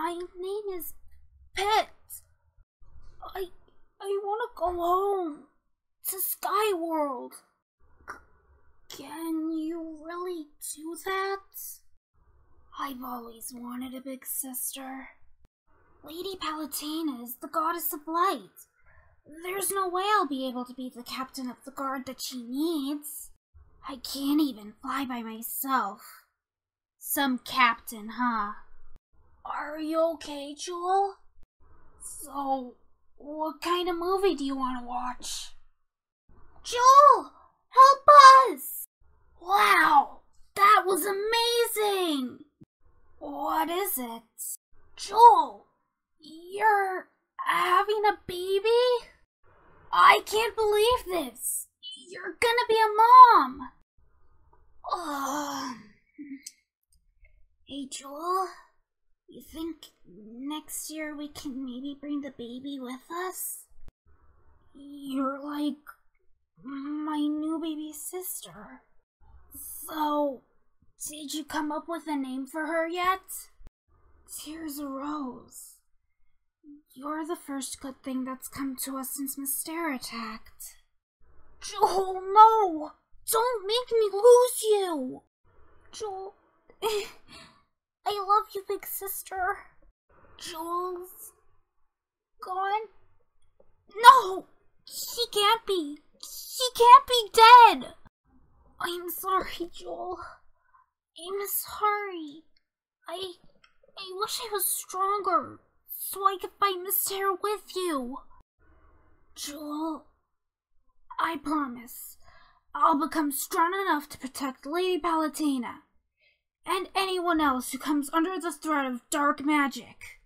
My name is Pit. I I want to go home to Sky World. C- can you really do that? I've always wanted a big sister. Lady Palutena is the goddess of light. There's no way I'll be able to be the captain of the guard that she needs. I can't even fly by myself. Some captain, huh? Are you okay, Jewel? So, what kind of movie do you want to watch? Joel, help us! Wow, that was amazing! What is it? Joel, you're having a baby? I can't believe this! You're gonna be a mom! Ugh. Hey, Joel, you think next year we can maybe bring the baby with us? You're like my new baby sister. So, did you come up with a name for her yet? Tirzah Rose. You're the first good thing that's come to us since Mysteria attacked. Joel, no! Don't make me lose you! Joel, I love you, big sister. Joel's gone? No! She can't be! She can't be dead! I'm sorry, Joel. I'm sorry. I I wish I was stronger so I could fight Mysteria with you. Joel, I promise I'll become strong enough to protect Lady Palutena and anyone else who comes under the threat of dark magic.